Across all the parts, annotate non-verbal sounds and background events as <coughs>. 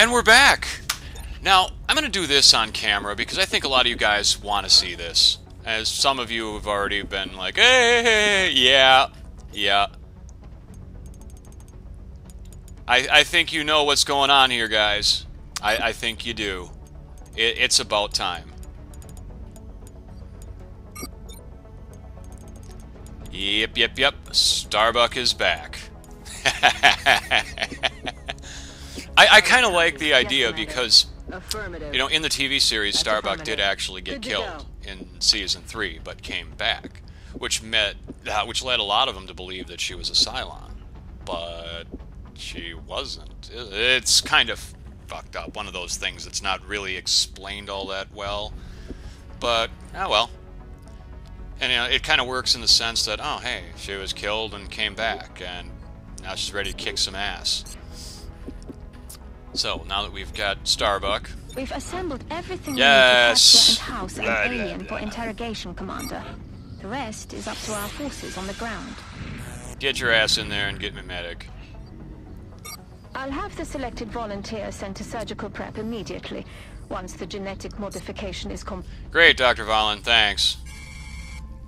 And we're back! Now, I'm going to do this on camera because I think a lot of you guys want to see this. As some of you have already been like, hey, yeah, yeah. I, I think you know what's going on here, guys. I, I think you do. It, it's about time. Yep, yep, yep. Starbuck is back. <laughs> I, I kind of like the idea because, you know, in the TV series, Starbuck did actually get killed in season three, but came back, which met, uh, which led a lot of them to believe that she was a Cylon, but she wasn't. It's kind of fucked up. One of those things that's not really explained all that well, but ah well. And you know, it kind of works in the sense that, oh, hey, she was killed and came back, and now she's ready to kick some ass. So, now that we've got Starbuck... We've assembled everything yes. we need to capture and house blah, an alien blah, for interrogation, Commander. The rest is up to our forces on the ground. Get your ass in there and get me medic. I'll have the selected volunteer sent to surgical prep immediately, once the genetic modification is complete. Great, Dr. Vahlen, thanks.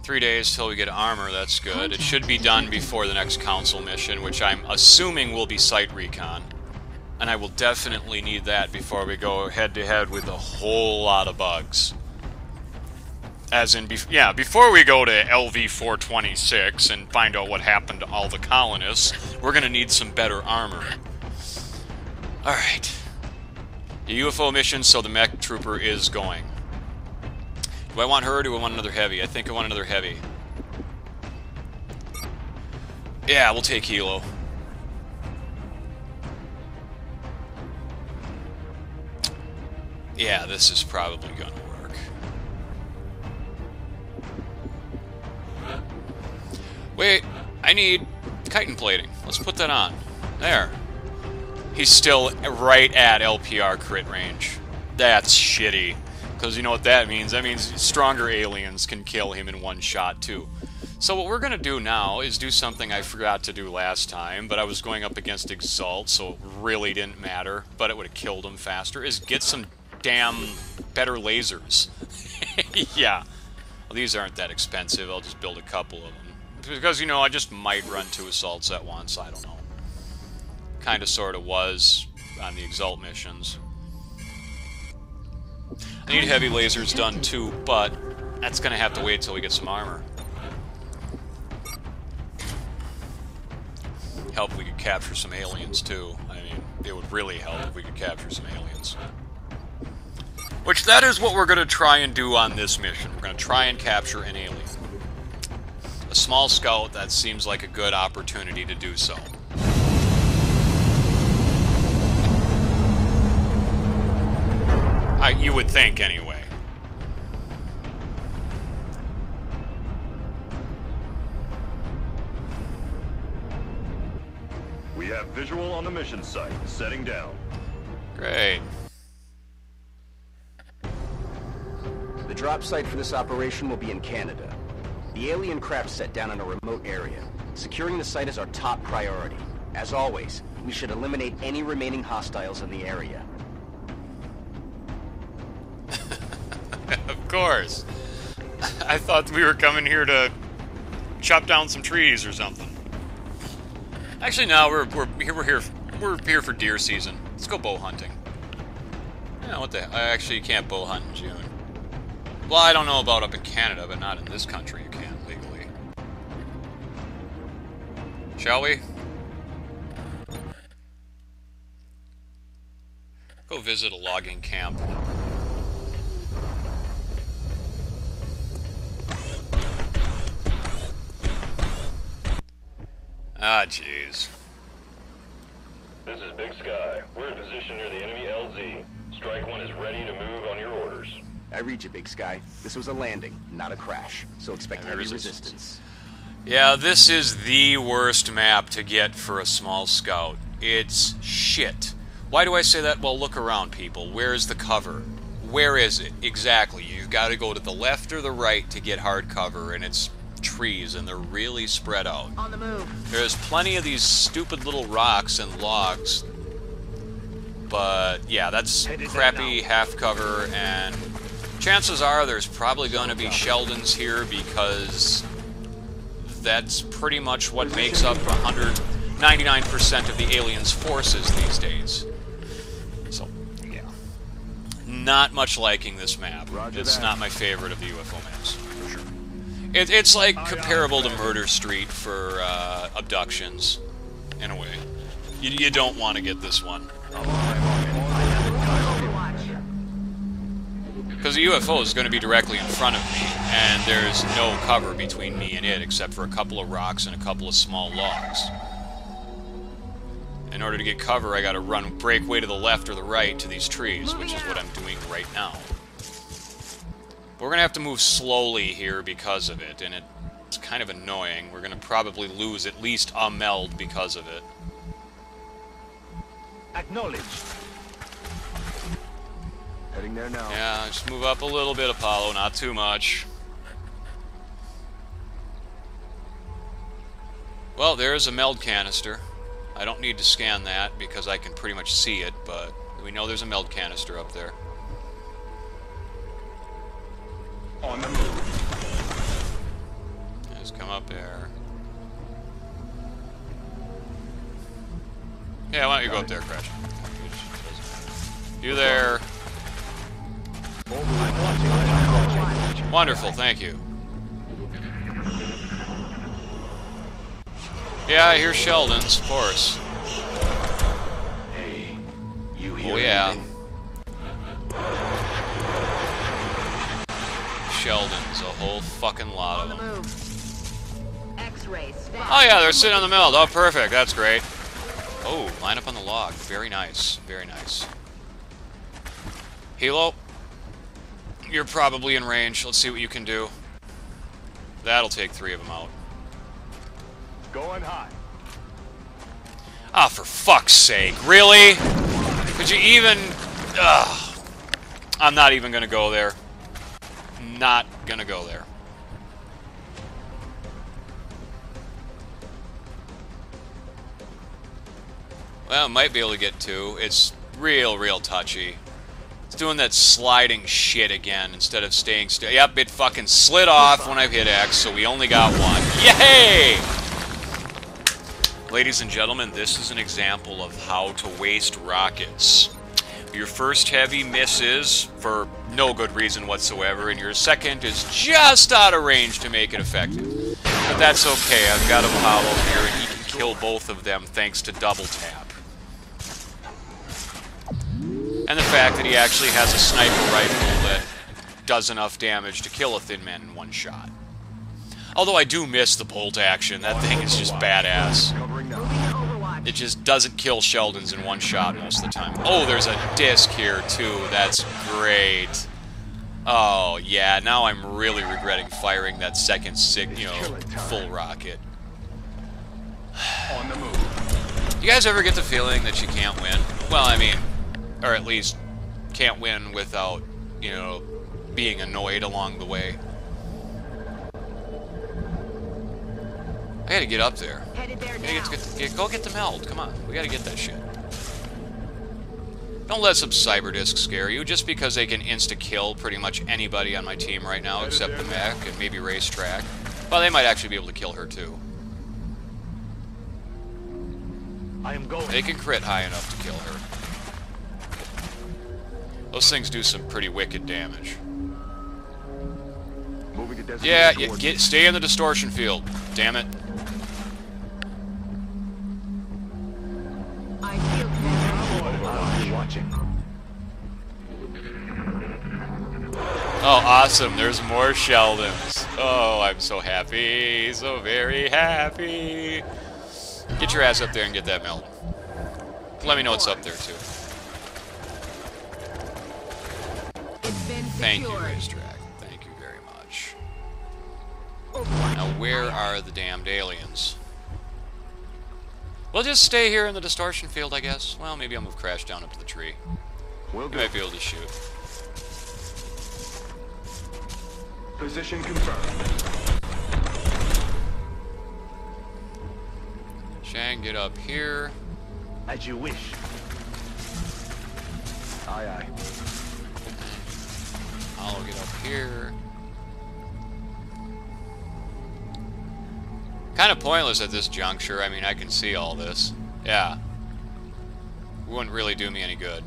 Three days till we get armor, that's good. It should be done before the next council mission, which I'm assuming will be site recon. And I will definitely need that before we go head-to-head -head with a whole lot of bugs. As in, yeah, before we go to LV-426 and find out what happened to all the colonists, we're going to need some better armor. Alright. The UFO mission, so the mech trooper is going. Do I want her or do I want another heavy? I think I want another heavy. Yeah, we'll take Helo. Yeah, this is probably gonna work. Wait, I need chitin plating. Let's put that on. There. He's still right at LPR crit range. That's shitty. Because you know what that means? That means stronger aliens can kill him in one shot, too. So what we're going to do now is do something I forgot to do last time, but I was going up against Exalt, so it really didn't matter, but it would have killed him faster, is get some damn better lasers. <laughs> yeah. Well, these aren't that expensive. I'll just build a couple of them. Because, you know, I just might run two assaults at once. I don't know kind of sort of was on the Exalt missions. I need heavy lasers done too, but that's going to have to wait till we get some armor. Help we could capture some aliens too. I mean, it would really help if we could capture some aliens. Which that is what we're going to try and do on this mission. We're going to try and capture an alien. A small scout, that seems like a good opportunity to do so. I, you would think, anyway. We have visual on the mission site. Setting down. Great. Drop site for this operation will be in Canada. The alien craft set down in a remote area. Securing the site is our top priority. As always, we should eliminate any remaining hostiles in the area. <laughs> of course. I thought we were coming here to chop down some trees or something. Actually, no, we're we're here. We're here. We're here for deer season. Let's go bow hunting. Yeah, what the? I actually can't bow hunt in June. Well, I don't know about up in Canada, but not in this country. You can legally. Shall we? Go visit a logging camp. Ah, jeez. This is Big Sky. We're in position near the enemy LZ. Strike One is ready to move on your orders. I read you, Big Sky. This was a landing, not a crash. So expect heavy resistance. resistance. Yeah, this is the worst map to get for a small scout. It's shit. Why do I say that? Well, look around, people. Where is the cover? Where is it? Exactly. You've got to go to the left or the right to get hard cover, and it's trees, and they're really spread out. On the move. There's plenty of these stupid little rocks and logs but yeah, that's crappy half cover, and chances are there's probably going to be Sheldons here because that's pretty much what makes up 199% of the aliens' forces these days. So, yeah. Not much liking this map. It's not my favorite of the UFO maps, for sure. It, it's like comparable to Murder Street for uh, abductions, in a way. You, you don't want to get this one. Because the UFO is going to be directly in front of me, and there's no cover between me and it except for a couple of rocks and a couple of small logs. In order to get cover, I got to run, break way to the left or the right to these trees, which is what I'm doing right now. But we're going to have to move slowly here because of it, and it's kind of annoying. We're going to probably lose at least a meld because of it. Acknowledged. Heading there now. Yeah, just move up a little bit, Apollo, not too much. Well, there's a meld canister. I don't need to scan that because I can pretty much see it, but we know there's a meld canister up there. On the move. Just come up there. Yeah, why don't you go up there, Crash? You there. Wonderful, thank you. Yeah, I hear Sheldon's, of course. Hey, you hear Oh yeah. Sheldon's, a whole fucking lot of them. Oh yeah, they're sitting on the meld. Oh, perfect. That's great. Oh, line up on the log. Very nice. Very nice. Helo, you're probably in range. Let's see what you can do. That'll take three of them out. Going high. Ah, for fuck's sake. Really? Could you even... Ugh. I'm not even gonna go there. Not gonna go there. Well, might be able to get two. It's real, real touchy. Doing that sliding shit again instead of staying still. Yep, it fucking slid off when I hit X, so we only got one. Yay! Ladies and gentlemen, this is an example of how to waste rockets. Your first heavy misses for no good reason whatsoever, and your second is just out of range to make it effective. But that's okay, I've got Apollo here, and he can kill both of them thanks to double tap. And the fact that he actually has a sniper rifle that does enough damage to kill a thin man in one shot. Although I do miss the bolt action, that thing is just badass. It just doesn't kill Sheldons in one shot most of the time. Oh, there's a disc here too. That's great. Oh yeah, now I'm really regretting firing that second sig, you know, full rocket. On the move. You guys ever get the feeling that you can't win? Well, I mean, or at least can't win without, you know, being annoyed along the way. I gotta get up there. Headed there Gotta now. get, get, get- go get the meld. Come on, we gotta get that shit. Don't let some cyber disc scare you. Just because they can insta kill pretty much anybody on my team right now, except the mech and maybe racetrack. Well, they might actually be able to kill her too. I am going. They can crit high enough to kill her. Those things do some pretty wicked damage. Moving to Yeah, yeah get stay in the distortion field. Damn it. I feel better. I'll be watching. Oh, awesome. There's more Sheldons. Oh, I'm so happy. So very happy. Get your ass up there and get that meld. Let me know what's up there, too. Thank you, secured. Racetrack. Thank you very much. Overwatch. Now, where are the damned aliens? We'll just stay here in the distortion field, I guess. Well, maybe I'll move Crash down up to the tree. Will You might be able to shoot. Position confirmed. Zhang, get up here. As you wish. Aye, aye. I'll get up here. Kind of pointless at this juncture. I mean, I can see all this. Yeah. Wouldn't really do me any good.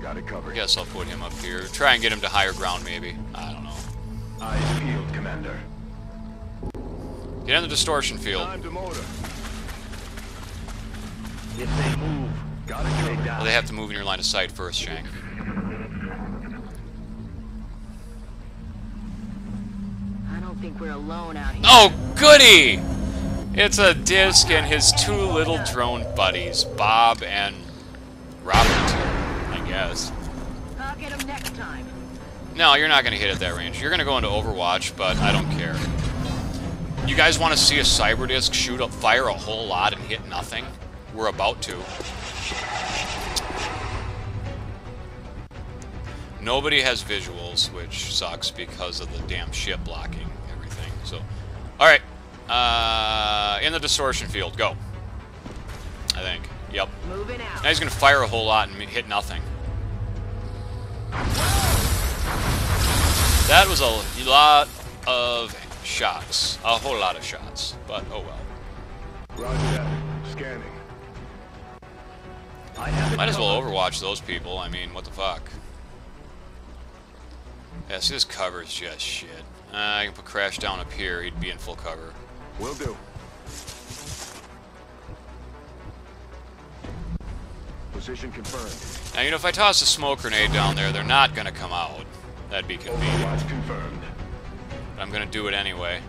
Got it covered. Guess I'll put him up here. Try and get him to higher ground, maybe. I don't know. Eyes peeled, Commander. Get in the distortion field. Time to motor. If they move, got it covered. Well, they have to move in your line of sight first, Zhang. I don't think we're alone out here. Oh, goody! It's a disc and his two little drone buddies, Bob and Robert, I guess. I'll get him next time. No, you're not going to hit at that range. You're going to go into Overwatch, but I don't care. You guys want to see a cyber disc shoot up, fire a whole lot and hit nothing? We're about to. Nobody has visuals, which sucks because of the damn ship blocking everything. So, all right, uh, in the distortion field, go. I think. Yep. Moving out. Now he's going to fire a whole lot and hit nothing. That was a lot of shots. A whole lot of shots. But, oh well. Roger that. Scanning. Might as well overwatch those people. I mean, what the fuck? Yeah, see, this cover is just shit. Uh, I can put Crash down up here. He'd be in full cover. Will do. Position confirmed. Now, you know, if I toss a smoke grenade down there, they're not going to come out. That'd be convenient. Overwatch confirmed. But I'm going to do it anyway.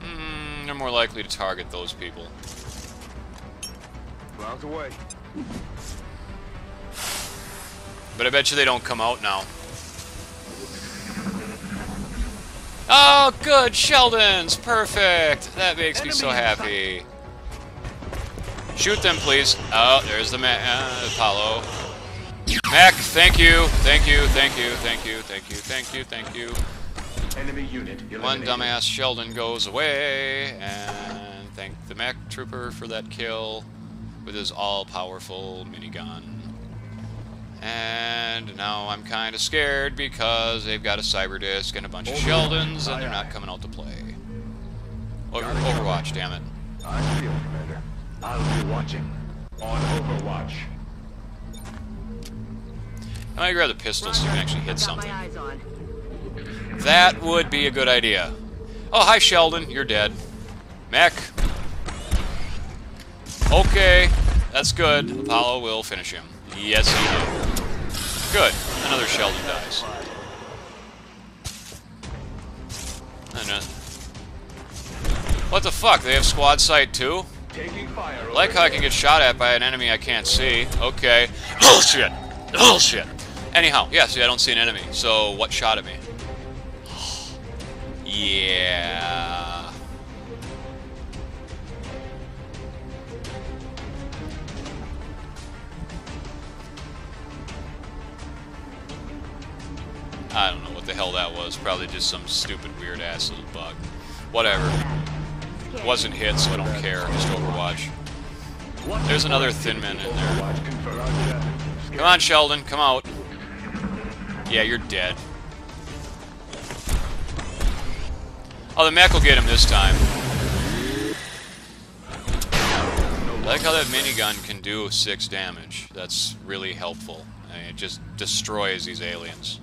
Mm, they're more likely to target those people. Rounds away. But I bet you they don't come out now. Oh, good! Sheldon's! Perfect! That makes me so happy. Shoot them, please. Oh, there's the Ma uh, Apollo. Mac, thank you, thank you, thank you, thank you, thank you, thank you, thank you. Enemy unit Eliminated. One dumbass Sheldon goes away, and thank the Mac Trooper for that kill with his all-powerful minigun. And now I'm kind of scared because they've got a cyber disc and a bunch of Sheldons, and they're not coming out to play. Over, Overwatch, damn it. I feel, Commander. I'll be watching. On Overwatch. I might grab the pistol so you can actually hit Got something. my eyes on. That would be a good idea. Oh, hi, Sheldon. You're dead. Mac. Okay, that's good. Apollo will finish him. Yes, he did. Good. Another Sheldon dies. And, uh, what the fuck? They have squad sight too? Like how I can get shot at by an enemy I can't see. Okay. <coughs> Bullshit. Bullshit. <coughs> Anyhow, yeah, see, I don't see an enemy. So, what shot at me? <sighs> yeah. I don't know what the hell that was. Probably just some stupid, weird ass little bug. Whatever. Wasn't hit, so I don't care. Just Overwatch. There's another thin man in there. Come on, Sheldon, come out. Yeah, you're dead. Oh, the mech will get him this time. I like how that minigun can do 6 damage. That's really helpful. I mean, it just destroys these aliens.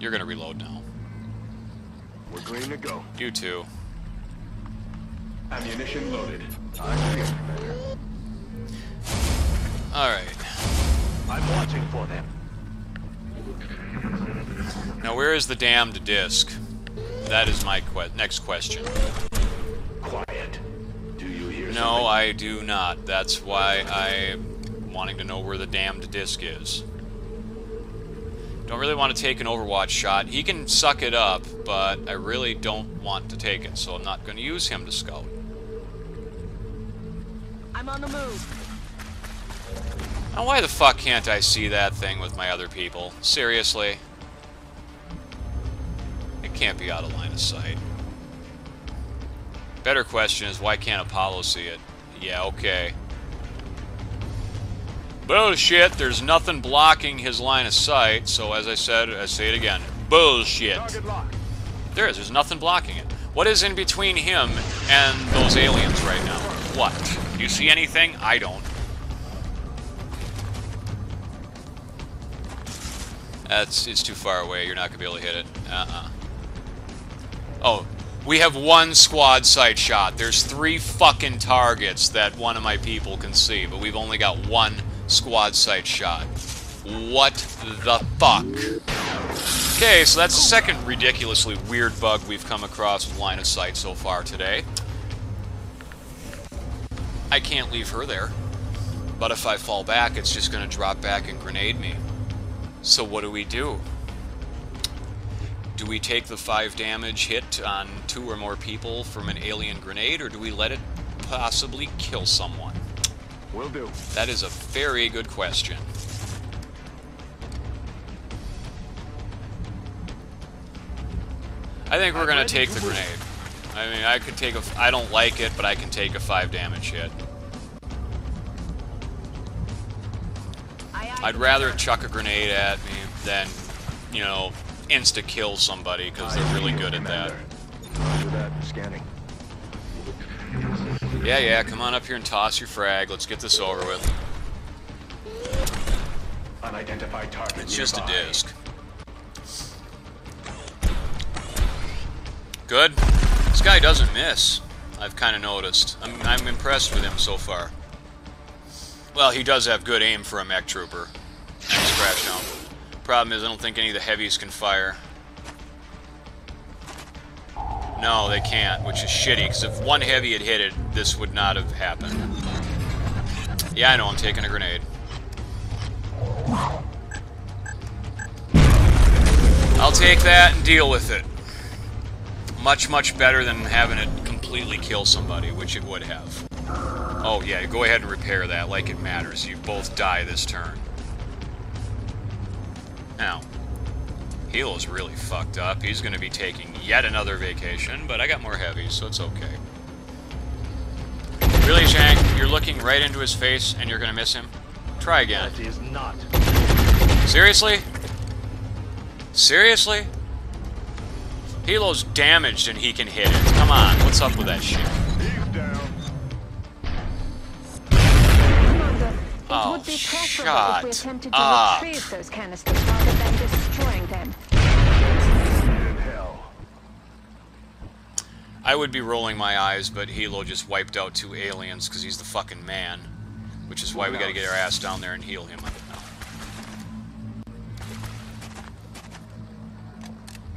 You're gonna reload now. We're green to go. You too. Ammunition loaded. I feel, Commander. Alright. I'm watching for them. Now, where is the damned disc? That is my que next question. Quiet. Do you hear No, something? I do not. That's why I'm wanting to know where the damned disc is. Don't really want to take an Overwatch shot. He can suck it up, but I really don't want to take it, so I'm not going to use him to scout. I'm on the move. Now, why the fuck can't I see that thing with my other people? Seriously? It can't be out of line of sight. Better question is why can't Apollo see it? Yeah, okay. Bullshit, there's nothing blocking his line of sight, so as I said, I say it again. Bullshit. There is, there's nothing blocking it. What is in between him and those aliens right now? What? You see anything? I don't. That's, it's too far away, you're not gonna be able to hit it. Uh-uh. Oh, we have one squad sight shot. There's three fucking targets that one of my people can see, but we've only got one squad sight shot. What the fuck? Okay, so that's the second ridiculously weird bug we've come across with line of sight so far today. I can't leave her there. But if I fall back, it's just going to drop back and grenade me. So what do we do? Do we take the 5 damage hit on two or more people from an alien grenade, or do we let it possibly kill someone? Will do. That is a very good question. I think we're gonna take the grenade. I mean, I could take a. I don't like it, but I can take a five damage hit. Aye, aye, I'd rather chuck a grenade at me than, you know, insta kill somebody because they're really good at that. Roger that. Scanning. Yeah, yeah. Come on up here and toss your frag. Let's get this over with. Unidentified target. It's just a disc. Good. This guy doesn't miss. I've kind of noticed. I'm, I'm impressed with him so far. Well, he does have good aim for a mech trooper. Scratch down. Problem is, I don't think any of the heavies can fire. No, they can't, which is shitty, because if one heavy had hit it, this would not have happened. Yeah, I know, I'm taking a grenade. I'll take that and deal with it. Much, much better than having it completely kill somebody, which it would have. Oh, yeah, go ahead and repair that like it matters. You both die this turn. Now, Helo's really fucked up. He's going to be taking yet another vacation, but I got more heavies, so it's okay. Really, Zhang? You're looking right into his face and you're going to miss him? Try again. That is not. Seriously? Seriously? Helo's damaged and he can hit it. Come on, what's up with that shit? He's down. Commander, it Oh, would be oh, if we shut attempted to up. retrieve those canisters I would be rolling my eyes, but Helo just wiped out two aliens because he's the fucking man. Which is why we gotta get our ass down there and heal him.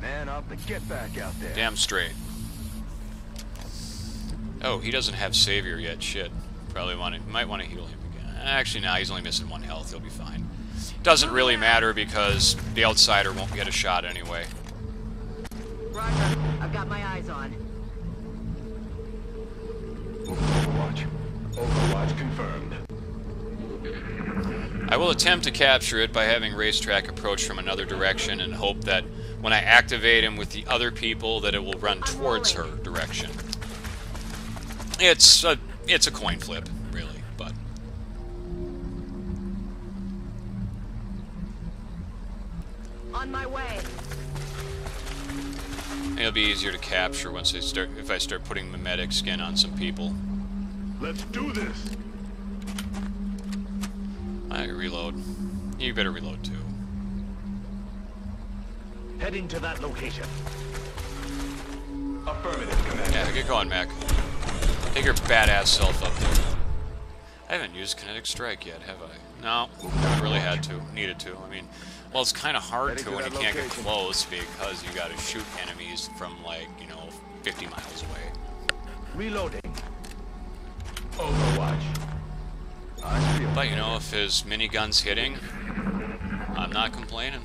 Man up and get back out there. Damn straight. Oh, he doesn't have Savior yet. Shit. Probably want to, might want to heal him again. Actually, no, he's only missing one health. He'll be fine. Doesn't really matter because the outsider won't get a shot anyway. Roger. I've got my eyes on. Overwatch. Overwatch confirmed. I will attempt to capture it by having Racetrack approach from another direction and hope that when I activate him with the other people that it will run towards her direction. It's a, it's a coin flip, really, but... On my way. It'll be easier to capture once I start if I start putting mimetic skin on some people. Let's do this. I reload. You better reload too. Heading to that location. Affirmative, Commander. Yeah, get going, Mac. Take your badass self up there. I haven't used kinetic strike yet, have I? No, haven't really had to. Needed to. I mean, well, it's kind of hard to to when you can't get close because you got to shoot enemies from like you know 50 miles away. Reloading. Overwatch. I feel But you know, if his minigun's hitting, I'm not complaining.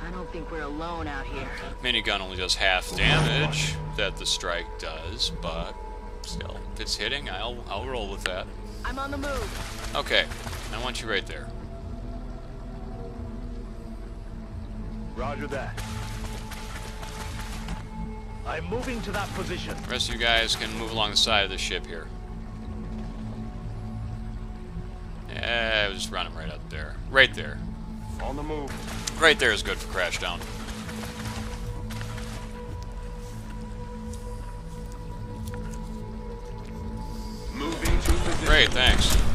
I don't think we're alone out here. Minigun only does half damage that the strike does, but still, if it's hitting, I'll I'll roll with that. I'm on the move. Okay, I want you right there. Roger that. I'm moving to that position. The rest of you guys can move along the side of the ship here. Yeah, we'll just run him right up there. Right there. On the move. Right there is good for Crashdown. Moving to position. Great, thanks.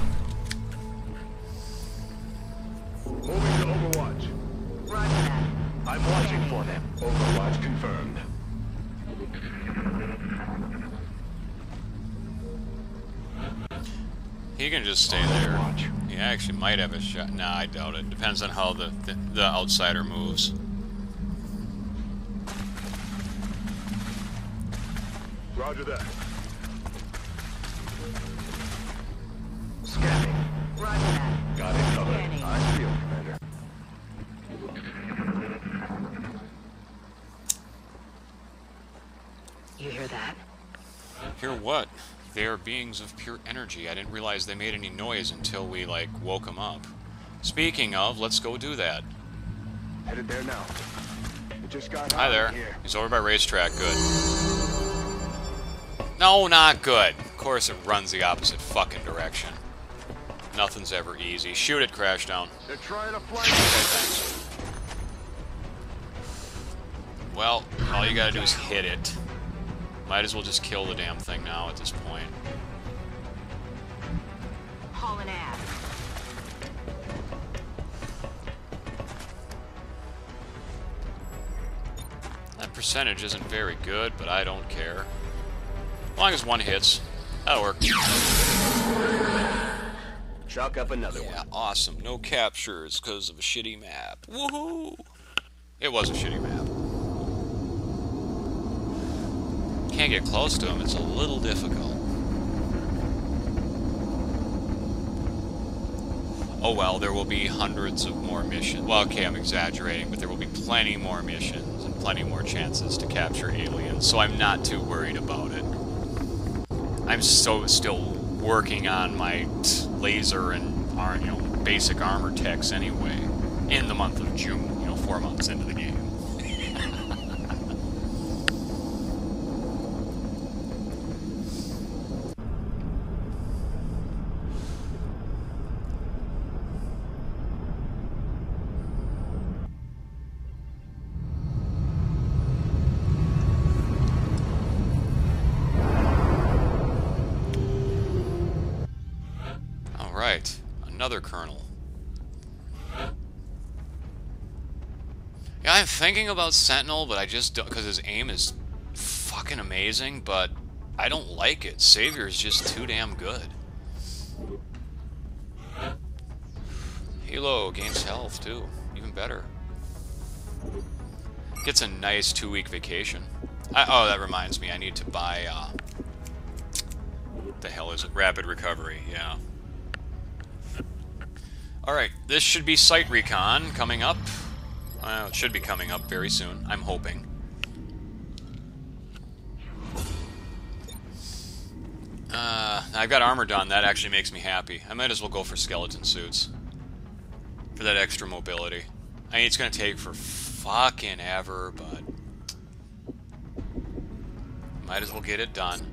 Just stay there. He actually might have a shot. Nah, I doubt it. Depends on how the, the, the outsider moves. Roger that. They are beings of pure energy. I didn't realize they made any noise until we, like, woke them up. Speaking of, let's go do that. Headed there now. It just got Hi there. here. He's over by racetrack. Good. No, not good. Of course it runs the opposite fucking direction. Nothing's ever easy. Shoot it, Crashdown. They're trying to fly. Okay, thanks. Well, all you gotta do is hit it. Might as well just kill the damn thing now at this point. Hauling ass. That percentage isn't very good, but I don't care. As long as one hits, that'll work. Chalk up another one. Yeah, awesome. No captures because of a shitty map. Woohoo! It was a shitty map. Can't get close to him, it's a little difficult. Oh well, there will be hundreds of more missions. Well, okay, I'm exaggerating, but there will be plenty more missions and plenty more chances to capture aliens, so I'm not too worried about it. I'm so still working on my laser and you know basic armor techs anyway. In the month of June, you know, four months into the game. Right, another colonel. Yeah, I'm thinking about Sentinel, but I just don't because his aim is fucking amazing, but I don't like it. Savior is just too damn good. Helo gains health too, even better. Gets a nice two-week vacation. I, oh, that reminds me, I need to buy. Uh, the hell is it? Rapid recovery. Yeah. Alright, this should be Site Recon coming up. Well, it should be coming up very soon. I'm hoping. Uh, I've got armor done. That actually makes me happy. I might as well go for skeleton suits. For that extra mobility. I mean, it's to take for fucking ever, but... Might as well get it done.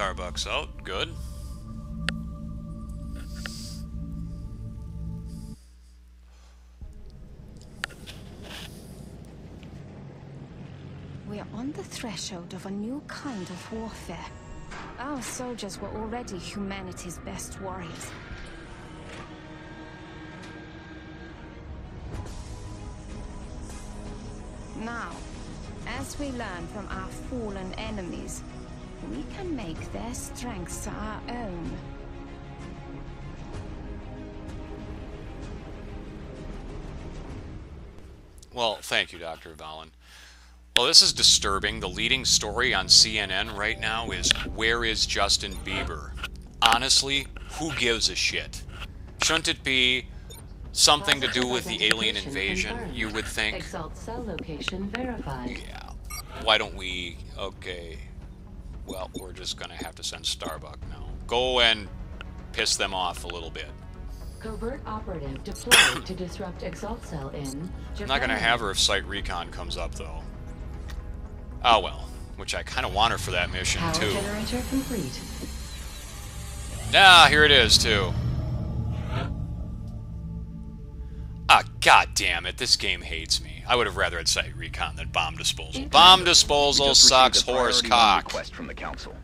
Starbucks out. Good. We are on the threshold of a new kind of warfare. Our soldiers were already humanity's best warriors. Now, as we learn from our fallen enemies, we can make their strengths our own. Well, thank you, Dr. Vahlen. Well, this is disturbing. The leading story on CNN right now is Where is Justin Bieber? Honestly, who gives a shit? Shouldn't it be something to do with the alien invasion, you would think? Exalt cell location verified. Yeah. Why don't we... Okay. Well, we're just gonna have to send Starbuck now. Go and piss them off a little bit. Covert operative deployed to disrupt Exalt Cell in. I'm not gonna have her if Site Recon comes up, though. Oh well. Which I kind of want her for that mission, Power too. generator complete. Ah, here it is, too. God damn it. This game hates me. I would have rather had Site Recon than Bomb Disposal. Bomb Disposal sucks horse cock. request from the council.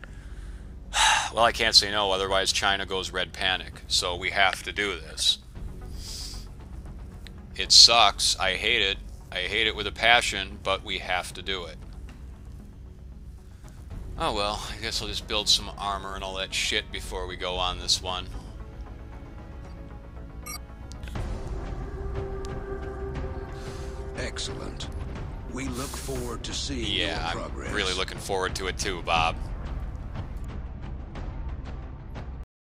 <sighs> Well, I can't say no, otherwise China goes red panic. So we have to do this. It sucks. I hate it. I hate it with a passion, but we have to do it. Oh well, I guess I'll just build some armor and all that shit before we go on this one. Excellent. We look forward to seeing Yeah, your progress. Yeah, I'm really looking forward to it too, Bob.